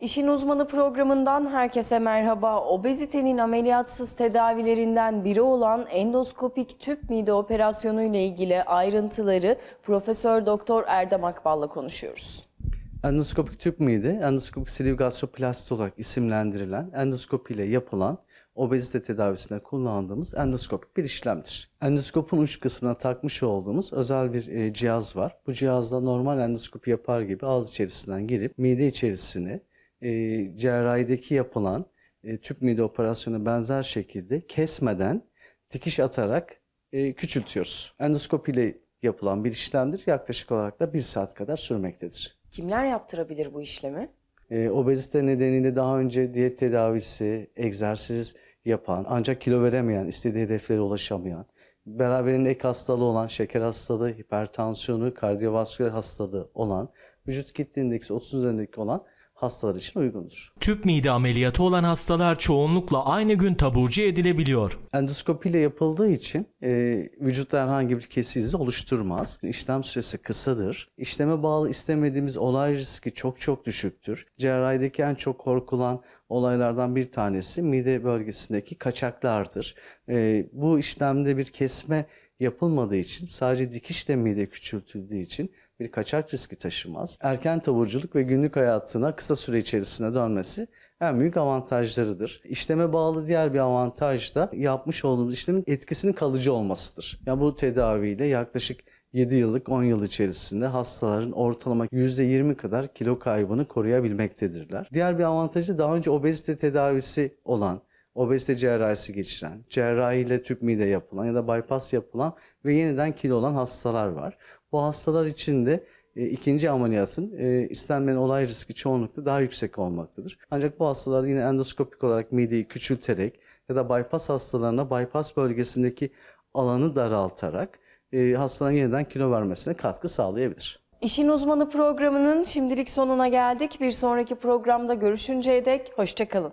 İşin Uzmanı programından herkese merhaba. Obezitenin ameliyatsız tedavilerinden biri olan endoskopik tüp mide operasyonu ile ilgili ayrıntıları Profesör Doktor Erdem Akbal'la konuşuyoruz. Endoskopik tüp mide, endoskopik sleeve gastroplasti olarak isimlendirilen endoskopi ile yapılan obezite tedavisinde kullandığımız endoskopik bir işlemdir. Endoskopun uç kısmına takmış olduğumuz özel bir e, cihaz var. Bu cihazda normal endoskopi yapar gibi ağız içerisinden girip mide içerisine e, cerrahideki yapılan e, tüp mide operasyonu benzer şekilde kesmeden dikiş atarak e, küçültüyoruz. Endoskopi ile yapılan bir işlemdir. Yaklaşık olarak da bir saat kadar sürmektedir. Kimler yaptırabilir bu işlemi? E, obezite nedeniyle daha önce diyet tedavisi, egzersiz yapan, ancak kilo veremeyen, istediği hedeflere ulaşamayan, beraberinde ek hastalığı olan, şeker hastalığı, hipertansiyonu, kardiyovasküler hastalığı olan, vücut kitle indeksi 30 üzerindeki olan hastalar için uygundur. Tüp mide ameliyatı olan hastalar çoğunlukla aynı gün taburcu edilebiliyor. Endoskopi ile yapıldığı için e, vücutta herhangi bir kesi izi oluşturmaz. İşlem süresi kısadır. İşleme bağlı istemediğimiz olay riski çok çok düşüktür. Cerrahideki en çok korkulan olaylardan bir tanesi mide bölgesindeki kaçaklardır. E, bu işlemde bir kesme yapılmadığı için sadece dikişle mide küçültüldüğü için bir kaçak riski taşımaz. Erken taburculuk ve günlük hayatına kısa süre içerisinde dönmesi en büyük avantajlarıdır. İşleme bağlı diğer bir avantaj da yapmış olduğumuz işlemin etkisinin kalıcı olmasıdır. Yani bu tedaviyle yaklaşık 7 yıllık 10 yıl içerisinde hastaların ortalama %20 kadar kilo kaybını koruyabilmektedirler. Diğer bir avantajı daha önce obezite tedavisi olan obezite cerrahisi geçiren, cerrahiyle tüp mide yapılan ya da bypass yapılan ve yeniden kilo olan hastalar var. Bu hastalar için de e, ikinci ameliyatın e, istenmeyen olay riski çoğunlukla daha yüksek olmaktadır. Ancak bu hastalar yine endoskopik olarak mideyi küçülterek ya da bypass hastalarına bypass bölgesindeki alanı daraltarak e, hastanın yeniden kilo vermesine katkı sağlayabilir. İşin Uzmanı programının şimdilik sonuna geldik. Bir sonraki programda görüşünceye dek hoşçakalın.